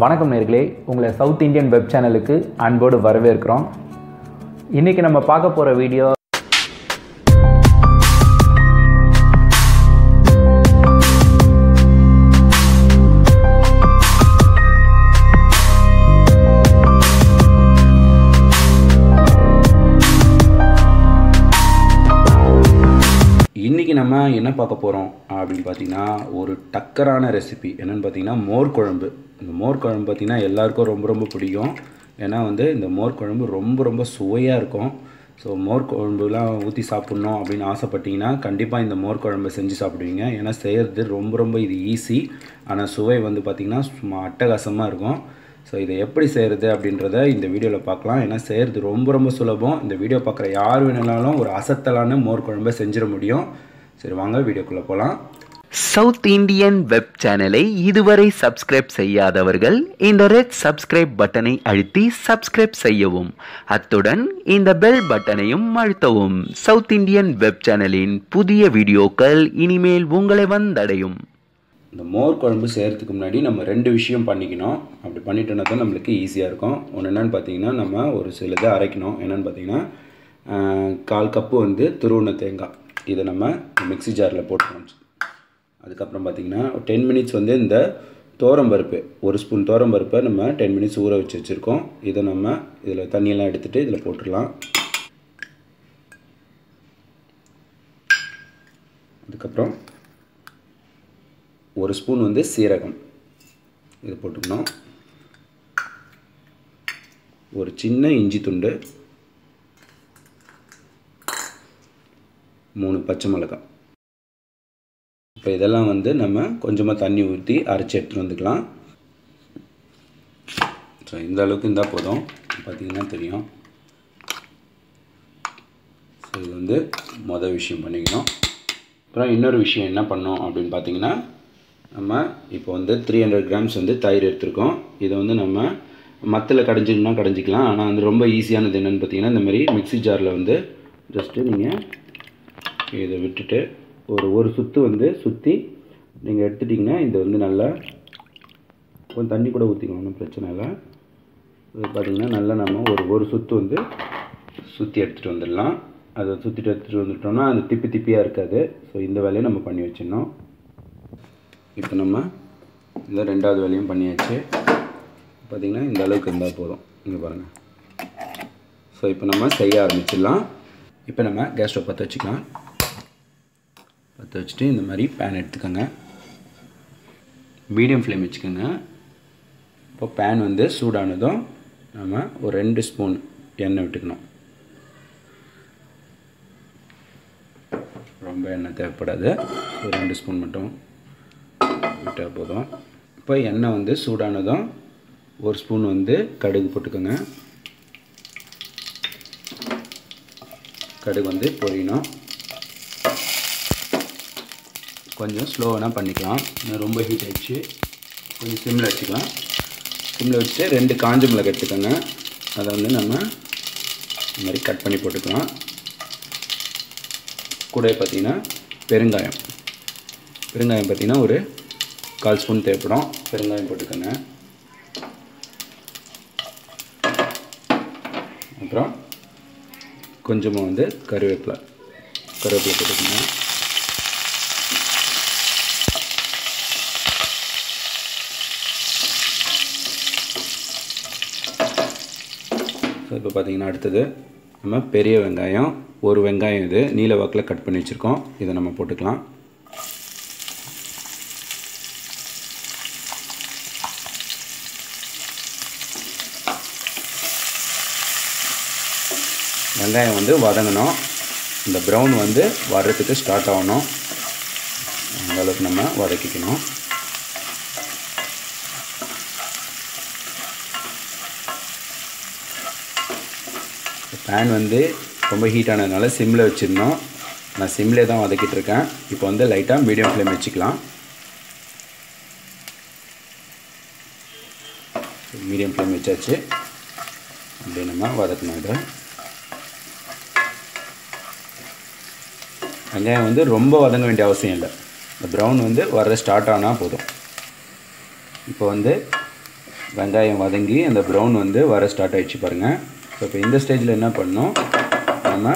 வணக்கம் நேர்களே. உங்களை சவுத் இந்தியன் வெப் சேனலுக்கு அன்போடு வரவேற்கிறோம். இன்றைக்கி நம்ம பார்க்க போகிற வீடியோ நம்ம என்ன பார்க்க போகிறோம் அப்படின்னு பார்த்தீங்கன்னா ஒரு டக்கரான ரெசிபி என்னென்னு பார்த்தீங்கன்னா மோர் குழம்பு. இந்த மோர் குழம்பு பார்த்திங்கன்னா எல்லாருக்கும் ரொம்ப ரொம்ப பிடிக்கும். ஏன்னா வந்து இந்த மோர் குழம்பு ரொம்ப ரொம்ப சுவையாக இருக்கும். ஸோ மோர் குழம்புலாம் ஊற்றி சாப்பிட்ணும் அப்படின்னு ஆசைப்பட்டிங்கன்னா கண்டிப்பாக இந்த மோர் குழம்பை செஞ்சு சாப்பிடுவீங்க. ஏன்னா செய்கிறது ரொம்ப ரொம்ப இது ஈஸி ஆனால் சுவை வந்து பார்த்திங்கன்னா சும்மா அட்டகாசமாக இருக்கும். ஸோ இதை எப்படி செய்கிறது அப்படின்றத இந்த வீடியோவில் பார்க்கலாம். ஏன்னா செய்கிறது ரொம்ப ரொம்ப சுலபம். இந்த வீடியோ பார்க்குற யார் வேணுனாலும் ஒரு அசத்தலான மோர் குழம்பை செஞ்சிட முடியும். சரி வாங்க வீடியோக்குள்ளே போகலாம் சவுத் இந்தியன் வெப் சேனலை இதுவரை சப்ஸ்கிரைப் செய்யாதவர்கள் இந்த ரெட் சப்ஸ்கிரைப் பட்டனை அழுத்தி சப்ஸ்கிரைப் செய்யவும். அத்துடன் இந்த பெல் பட்டனையும் அழுத்தவும். சவுத் இந்தியன் வெப் சேனலின் புதிய வீடியோக்கள் இனிமேல் உங்களை வந்தடையும். இந்த மோர் குழம்பு செய்கிறதுக்கு முன்னாடி நம்ம ரெண்டு விஷயம் பண்ணிக்கணும். அப்படி பண்ணிட்டோன்னா தான் நம்மளுக்கு ஈஸியாக இருக்கும். ஒன்று என்னென்னு பார்த்தீங்கன்னா நம்ம ஒரு சிலதை அரைக்கணும். என்னென்னு பார்த்தீங்கன்னா கால் கப்பு வந்து துருவன தேங்காய். இதை நம்ம மிக்ஸி ஜாரில் போட்டுக்கணும் அதுக்கப்புறம் பார்த்திங்கன்னா டென் மினிட்ஸ் வந்து இந்த பருப்பு ஒரு ஸ்பூன் பருப்பை நம்ம டென் மினிட்ஸ் ஊற வச்சு வச்சுருக்கோம். இதை நம்ம இதில் தண்ணியெல்லாம் எடுத்துகிட்டு இதில் போட்டுடலாம். அதுக்கப்புறம் ஒரு ஸ்பூன் வந்து சீரகம். இதை போட்டுக்கணும். ஒரு சின்ன இஞ்சி துண்டு மூணு பச்சை மிளகாய் இப்போ இதெல்லாம் வந்து நம்ம கொஞ்சமாக தண்ணி ஊற்றி அரைச்சி எடுத்துகிட்டு வந்துக்கலாம். ஸோ இந்த அளவுக்கு இருந்தால் போதும். பார்த்தீங்கன்னா தெரியும். ஸோ இது வந்து மொதல் விஷயம் பண்ணிக்கணும். அப்புறம் இன்னொரு விஷயம் என்ன பண்ணோம் அப்படின்னு பார்த்தீங்கன்னா நம்ம இப்போ வந்து த்ரீ ஹண்ட்ரட் கிராம்ஸ் வந்து தயிர் எடுத்திருக்கோம். இதை வந்து நம்ம மத்தில் கடைஞ்சிக்கணும்னா கடைஞ்சிக்கலாம். ஆனால் வந்து ரொம்ப ஈஸியானது என்னென்னு பார்த்தீங்கன்னா இந்த மாதிரி மிக்ஸி ஜாரில் வந்து ஜஸ்ட்டு நீங்கள் இதை விட்டுட்டு ஒரு ஒரு சுற்று வந்து சுற்றி நீங்கள் எடுத்துட்டிங்கன்னா இது வந்து நல்லா கொஞ்சம் தண்ணி கூட ஊற்றிக்கலாம் ஒன்றும் பிரச்சனை இல்லை. இது பார்த்திங்கன்னா நல்லா நம்ம ஒரு ஒரு சுற்று வந்து சுற்றி எடுத்துகிட்டு வந்துடலாம். அதை சுற்றிட்டு எடுத்துகிட்டு வந்துட்டோம்னா அது திப்பி திப்பியாக இருக்காது. ஸோ இந்த வேலையை நம்ம பண்ணி வச்சிடணும். இப்போ நம்ம இந்த ரெண்டாவது வேலையும் பண்ணியாச்சு. பார்த்திங்கன்னா இந்த அளவுக்கு இருந்தால் போதும். இங்கே பாருங்கள் ஸோ இப்போ நம்ம செய்ய ஆரம்பிச்சிடலாம். இப்போ நம்ம கேஸ் ஸ்டவ் பற்ற வச்சுக்கலாம். பற்ற வச்சுட்டு இந்த மாதிரி பேன் எடுத்துக்கோங்க. மீடியம் ஃப்ளேம் வச்சுக்கோங்க. இப்போ பேன் வந்து சூடானதும் நம்ம ஒரு ரெண்டு ஸ்பூன் எண்ணெய் விட்டுக்கணும். ரொம்ப எண்ணெய் தேவைப்படாது. ஒரு ரெண்டு ஸ்பூன் மட்டும் விட்டால் போதும். இப்போ எண்ணெய் வந்து சூடானதும் ஒரு ஸ்பூன் வந்து கடுகு போட்டுக்கோங்க. கடுகு வந்து பொரியணும். கொஞ்சம் ஸ்லோ வேணால் பண்ணிக்கலாம் ரொம்ப ஹீட் ஆகிடுச்சு கொஞ்சம் சிம்மில் வச்சுக்கலாம். சிம்மில் வச்சுட்டு ரெண்டு காஞ்ச மிளகு எடுத்துக்கோங்க. அதை வந்து நம்ம இந்த மாதிரி கட் பண்ணி போட்டுக்கலாம். கூட பார்த்திங்கன்னா பெருங்காயம். பெருங்காயம் பார்த்தீங்கன்னா ஒரு கால் ஸ்பூன் தேவைப்படும். பெருங்காயம் போட்டுக்கோங்க. அப்புறம் கொஞ்சமாக வந்து கருவேப்பிலை. கருவேப்பிலை போட்டுக்கோங்க. இப்போ பார்த்தீங்கன்னா அடுத்தது நம்ம பெரிய வெங்காயம் ஒரு வெங்காயம் இது நீல வாக்கில் கட் பண்ணி வச்சுருக்கோம். இதை நம்ம போட்டுக்கலாம். வெங்காயம் வந்து வதங்கணும். இந்த ப்ரௌன் வந்து வர்றதுக்கு ஸ்டார்ட் ஆகணும். அந்த அளவுக்கு நம்ம வதக்கிக்கணும். பேன் வந்து ரொம்ப ஹீட் ஆனதுனால சிம்மில் வச்சுருந்தோம். நான் சிம்லே தான் வதக்கிட்டு இருக்கேன். இப்போ வந்து லைட்டாக மீடியம் ஃப்ளேம் வச்சுக்கலாம். மீடியம் ஃப்ளேம் வச்சாச்சு. அப்படியே நம்ம வதக்கணும் இதை. வெங்காயம் வந்து ரொம்ப வதங்க வேண்டிய அவசியம் இல்லை. இந்த ப்ரௌன் வந்து வர ஸ்டார்ட் ஆனால் போதும். இப்போ வந்து வெங்காயம் வதங்கி அந்த ப்ரௌன் வந்து வர ஸ்டார்ட் ஆகிடுச்சு பாருங்கள் ஸோ இப்போ இந்த ஸ்டேஜில் என்ன பண்ணணும்? நம்ம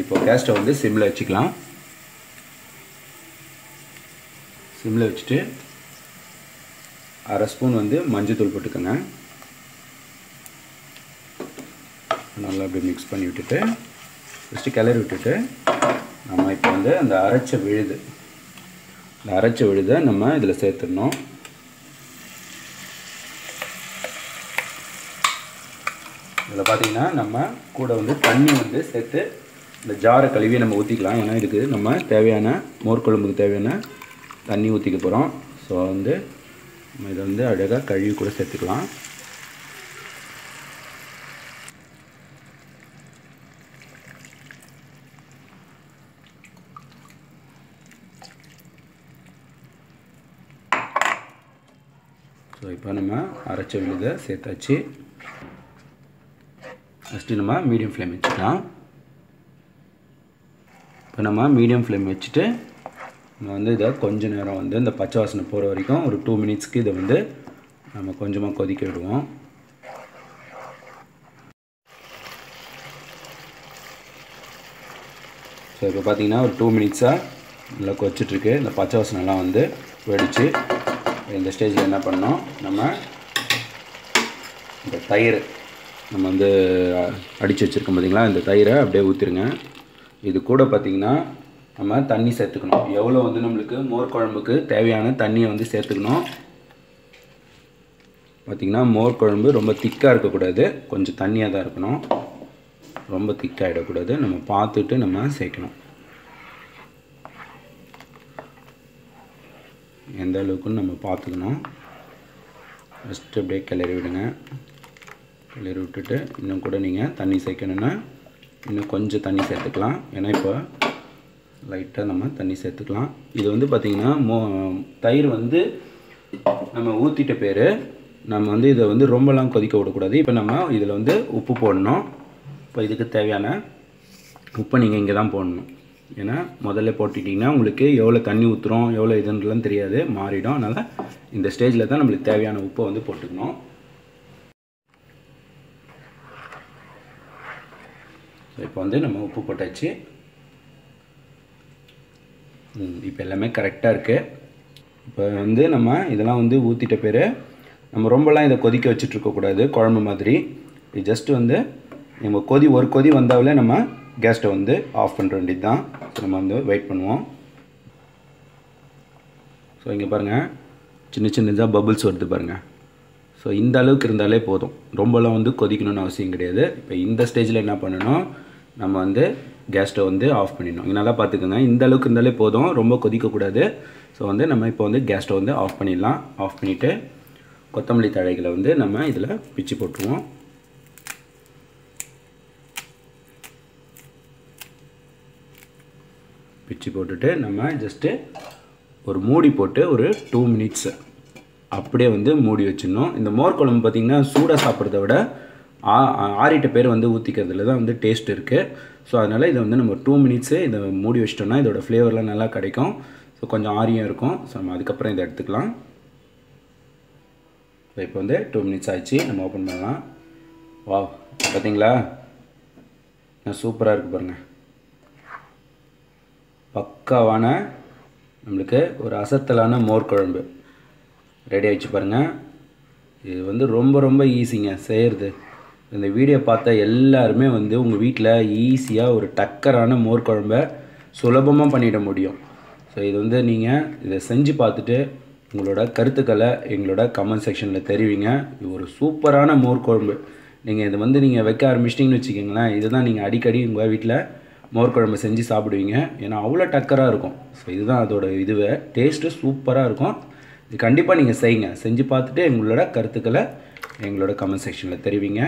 இப்போ கேஸ்ட்டை வந்து சிம்மில் வச்சுக்கலாம். சிம்மில் வச்சுட்டு அரை ஸ்பூன் வந்து மஞ்சத்தூள் போட்டுக்கோங்க. நல்லா அப்படி மிக்ஸ் பண்ணி விட்டுட்டு ஃபஸ்ட்டு கிளறி விட்டுட்டு நம்ம இப்போ வந்து அந்த அரைச்ச விழுது இந்த அரைச்ச விழுதை நம்ம இதில் சேர்த்துடணும். இதில் பார்த்தீங்கன்னா நம்ம கூட வந்து தண்ணி வந்து சேர்த்து இந்த ஜாரை கழுவி நம்ம ஊற்றிக்கலாம் ஏன்னா இதுக்கு நம்ம தேவையான மோர் குழம்புக்கு தேவையான தண்ணி ஊற்றிக்க போகிறோம் ஸோ வந்து நம்ம இதை வந்து அழகாக கழுவி கூட சேர்த்துக்கலாம். ஸோ இப்போ நம்ம அரைச்ச விழுதை சேர்த்தாச்சு. ஃபஸ்ட்டு நம்ம மீடியம் ஃப்ளேம் வச்சுக்கலாம். இப்போ நம்ம மீடியம் ஃப்ளேம் வச்சுட்டு நம்ம வந்து இதை கொஞ்ச நேரம் வந்து இந்த பச்சை வாசனை போகிற வரைக்கும் ஒரு டூ மினிட்ஸ்க்கு இதை வந்து நம்ம கொஞ்சமாக கொதிக்க விடுவோம். ஸோ இப்போ பார்த்தீங்கன்னா ஒரு டூ மினிட்ஸாக நல்லா கொச்சிட்ருக்கு இந்த பச்சை வாசனைலாம் வந்து வெடிச்சு இந்த ஸ்டேஜில் என்ன பண்ணோம்? நம்ம இந்த தயிர் நம்ம வந்து அடித்து வச்சுருக்கோம் பார்த்தீங்களா இந்த தயிரை அப்படியே ஊற்றிருங்க இது கூட பார்த்திங்கன்னா நம்ம தண்ணி சேர்த்துக்கணும். எவ்வளோ வந்து நம்மளுக்கு மோர் குழம்புக்கு தேவையான தண்ணியை வந்து சேர்த்துக்கணும். பார்த்திங்கன்னா மோர் குழம்பு ரொம்ப திக்காக இருக்கக்கூடாது. கொஞ்சம் தண்ணியாக தான் இருக்கணும். ரொம்ப திக்காகிடக்கூடாது நம்ம பார்த்துட்டு நம்ம சேர்க்கணும். எந்த அளவுக்குன்னு நம்ம பார்த்துக்கணும். ஃபஸ்ட்டு அப்படியே கிளறி விடுங்க. கிளறி விட்டுட்டு இன்னும் கூட நீங்கள் தண்ணி சேர்க்கணுன்னா இன்னும் கொஞ்சம் தண்ணி சேர்த்துக்கலாம். ஏன்னா இப்போ லைட்டாக நம்ம தண்ணி சேர்த்துக்கலாம். இது வந்து பார்த்திங்கன்னா மோ தயிர் வந்து நம்ம ஊற்றிட்ட பேர் நம்ம வந்து இதை வந்து ரொம்பலாம் கொதிக்க விடக்கூடாது. இப்போ நம்ம இதில் வந்து உப்பு போடணும். இப்போ இதுக்கு தேவையான உப்பை நீங்கள் இங்கே தான் போடணும். ஏன்னா முதல்ல போட்டுட்டிங்கன்னா உங்களுக்கு எவ்வளோ தண்ணி ஊற்றுறோம் எவ்வளோ இதுன்றலாம் தெரியாது மாறிடும். அதனால் இந்த ஸ்டேஜில் தான் நம்மளுக்கு தேவையான உப்பை வந்து போட்டுக்கணும். ஸோ இப்போ வந்து நம்ம உப்பு போட்டாச்சு. இப்போ எல்லாமே கரெக்டாக இருக்குது இப்போ வந்து நம்ம இதெல்லாம் வந்து ஊற்றிட்ட பேர் நம்ம ரொம்பலாம் இதை கொதிக்க வச்சுட்ருக்கக்கூடாது குழம்பு மாதிரி. இது ஜஸ்ட்டு வந்து நம்ம கொதி ஒரு கொதி வந்தாலே நம்ம கேஸ்ட்டை வந்து ஆஃப் பண்ணுற வேண்டியது தான் ஸோ நம்ம வந்து வெயிட் பண்ணுவோம். ஸோ இங்கே பாருங்கள் சின்ன சின்னதாக பபுள்ஸ் வருது பாருங்கள் ஸோ இந்த அளவுக்கு இருந்தாலே போதும். ரொம்பலாம் வந்து கொதிக்கணும்னு அவசியம் கிடையாது. இப்போ இந்த ஸ்டேஜில் என்ன பண்ணணும்? நம்ம வந்து கேஸ் ஸ்டவ் வந்து ஆஃப் பண்ணிடணும். இங்கே நல்லா பார்த்துக்கோங்க. இந்த அளவுக்கு இருந்தாலே போதும். ரொம்ப கொதிக்கக்கூடாது. ஸோ வந்து நம்ம இப்போ வந்து கேஸ் ஸ்டவ் வந்து ஆஃப் பண்ணிடலாம். ஆஃப் பண்ணிவிட்டு கொத்தமல்லி தழைகளை வந்து நம்ம இதில் பிச்சு போட்டுருவோம். பிச்சு போட்டுட்டு நம்ம ஜஸ்ட்டு ஒரு மூடி போட்டு ஒரு டூ மினிட்ஸு அப்படியே வந்து மூடி வச்சிடணும். இந்த மோர் குழம்பு பார்த்திங்கன்னா சூடாக சாப்பிட்றத விட ஆ ஆறிட்ட பேர் வந்து ஊற்றிக்கிறதுல தான் வந்து டேஸ்ட் இருக்குது ஸோ அதனால் இதை வந்து நம்ம டூ மினிட்ஸே இதை மூடி வச்சிட்டோம்னா இதோட ஃப்ளேவர்லாம் நல்லா கிடைக்கும். ஸோ கொஞ்சம் ஆரியம் இருக்கும். ஸோ நம்ம அதுக்கப்புறம் இதை எடுத்துக்கலாம். இப்போ வந்து டூ மினிட்ஸ் ஆயிடுச்சு. நம்ம ஓப்பன் பண்ணலாம். வா பார்த்தீங்களா? நான் சூப்பராக இருக்குது பாருங்கள் பக்காவான நம்மளுக்கு ஒரு அசத்தலான மோர் குழம்பு. ரெடி ஆகிடுச்சு பாருங்கள் இது வந்து ரொம்ப ரொம்ப ஈஸிங்க செய்கிறது இந்த வீடியோ பார்த்த எல்லாருமே வந்து உங்கள் வீட்டில் ஈஸியாக ஒரு டக்கரான மோர் குழம்ப சுலபமாக பண்ணிட முடியும். ஸோ இது வந்து நீங்கள் இதை செஞ்சு பார்த்துட்டு உங்களோட கருத்துக்களை எங்களோட கமெண்ட் செக்ஷனில் தெரிவிங்க. இது ஒரு சூப்பரான மோர் குழம்பு. நீங்கள் இதை வந்து நீங்கள் வைக்க ஆரம்பிச்சிட்டிங்கன்னு வச்சுக்கிங்களேன் இதுதான் நீங்கள் அடிக்கடி உங்கள் வீட்டில் மோர் குழம்பு செஞ்சு சாப்பிடுவீங்க. ஏன்னா அவ்வளோ டக்கராக இருக்கும். ஸோ இதுதான் அதோட இதுவே. டேஸ்ட்டு சூப்பராக இருக்கும். இது கண்டிப்பாக நீங்கள் செய்யுங்க. செஞ்சு பார்த்துட்டு எங்களோட கருத்துக்களை எங்களோட கமெண்ட் செக்ஷனில் தெரிவிங்க.